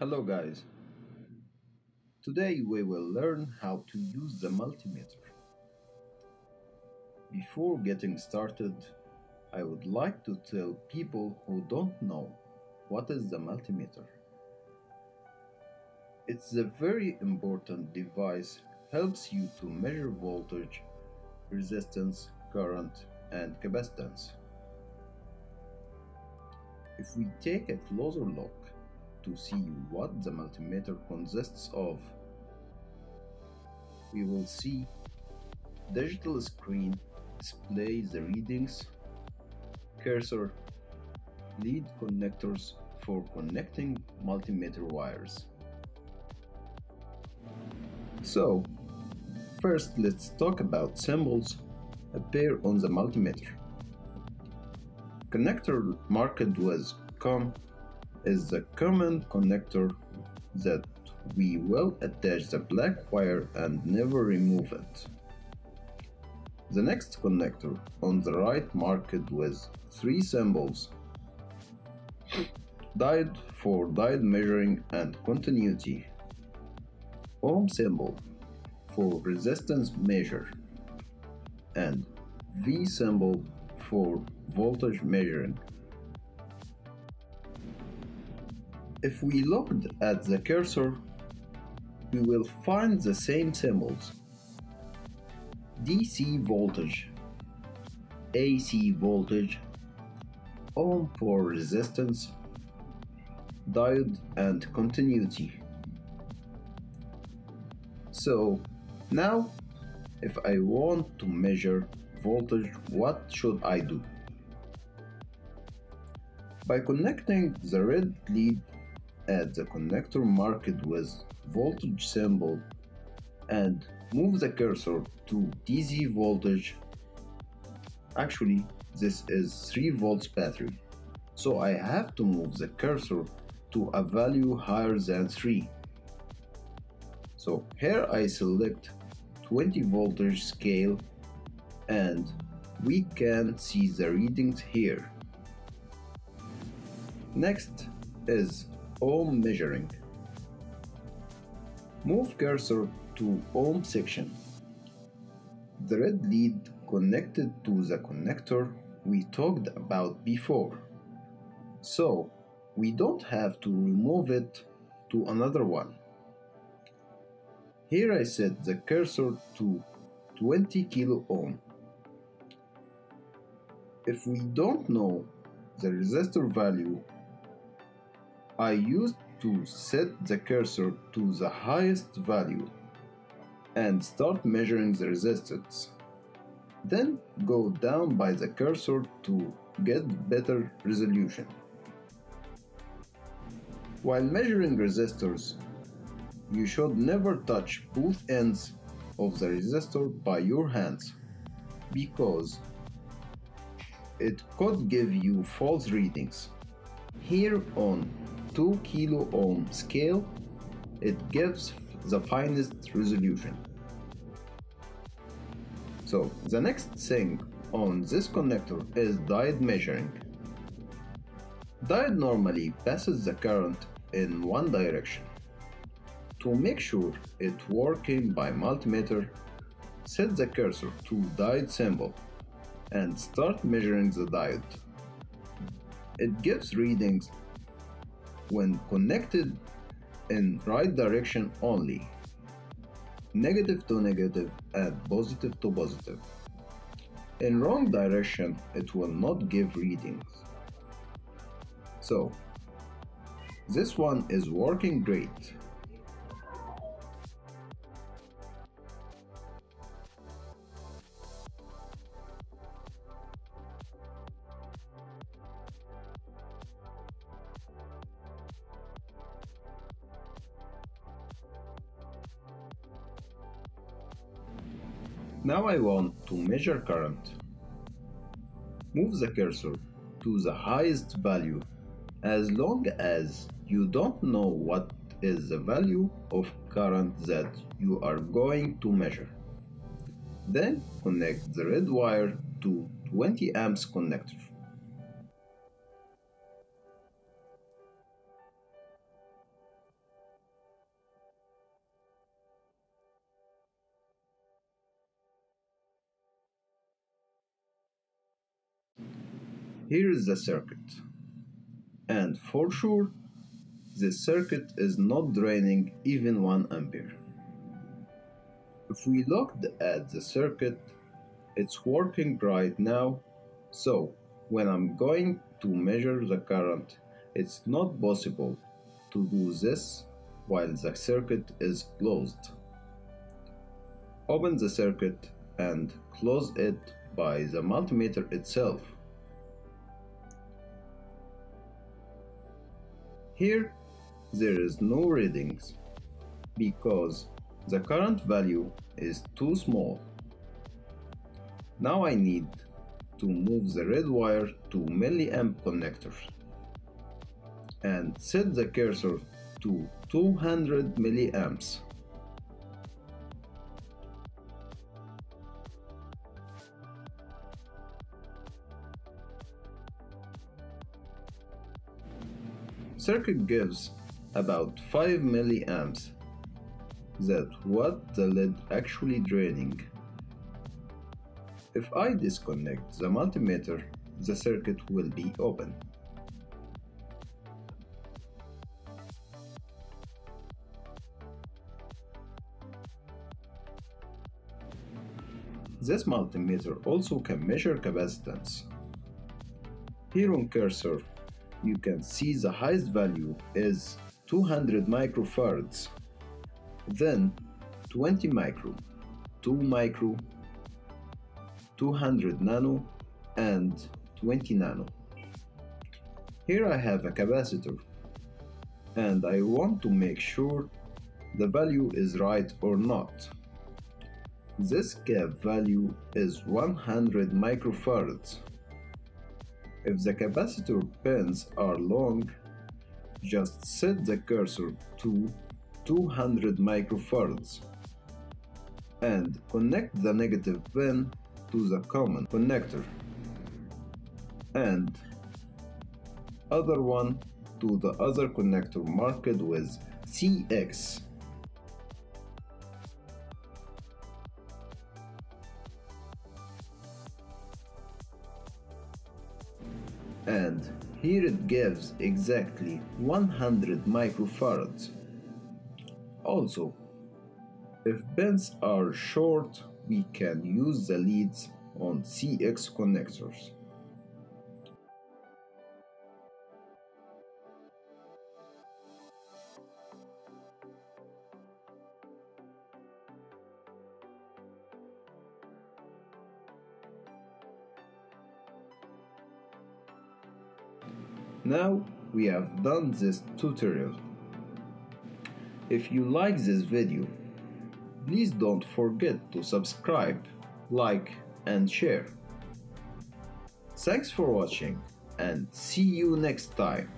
Hello guys. Today we will learn how to use the multimeter. Before getting started, I would like to tell people who don't know what is the multimeter. It's a very important device helps you to measure voltage, resistance, current and capacitance. If we take a closer look to see what the multimeter consists of, we will see digital screen displays the readings, cursor, lead connectors for connecting multimeter wires. So, first let's talk about symbols appear on the multimeter. Connector marked with COM is the common connector that we will attach the black wire and never remove it. The next connector on the right marked with three symbols. Diode for diode measuring and continuity. Ohm symbol for resistance measure. And V symbol for voltage measuring If we looked at the cursor, we will find the same symbols. DC voltage, AC voltage, ohm for resistance, diode and continuity. So now if I want to measure voltage what should I do? By connecting the red lead at the connector marked with voltage symbol and move the cursor to DC voltage. Actually, this is 3 volts battery, so I have to move the cursor to a value higher than 3. So here I select 20 voltage scale and we can see the readings here. Next is ohm measuring. Move cursor to ohm section. The red lead connected to the connector we talked about before. So we don't have to remove it to another one. Here I set the cursor to 20 kilo ohm. If we don't know the resistor value I used to set the cursor to the highest value and start measuring the resistance. Then go down by the cursor to get better resolution. While measuring resistors, you should never touch both ends of the resistor by your hands because it could give you false readings. Here on 2 kilo ohm scale, it gives the finest resolution. So the next thing on this connector is diode measuring. Diode normally passes the current in one direction. To make sure it working by multimeter, set the cursor to diode symbol and start measuring the diode. It gives readings when connected in right direction only. Negative to negative and positive to positive. In wrong direction it will not give readings. So this one is working great Now I want to measure current. Move the cursor to the highest value as long as you don't know what is the value of current that you are going to measure. Then connect the red wire to 20 amps connector. Here is the circuit. And for sure, this circuit is not draining even 1 ampere. If we looked at the circuit, it's working right now, so when I'm going to measure the current, it's not possible to do this while the circuit is closed. Open the circuit and close it by the multimeter itself. Here there is no readings because the current value is too small. Now I need to move the red wire to milliamp connector and set the cursor to 200 milliamps. Circuit gives about 5 milliamps that what the LED actually draining. If I disconnect the multimeter, the circuit will be open. This multimeter also can measure capacitance. Here on cursor, you can see the highest value is 200 microfarads, then 20 micro, 2 micro, 200 nano, and 20 nano. Here I have a capacitor, and I want to make sure the value is right or not. This cap value is 100 microfarads. If the capacitor pins are long, just set the cursor to 200 microfarads and connect the negative pin to the common connector and other one to the other connector marked with CX and here it gives exactly 100 microfarads. Also, if pins are short, we can use the leads on CX connectors. Now we have done this tutorial. If you like this video, please don't forget to subscribe, like and share. Thanks for watching and see you next time.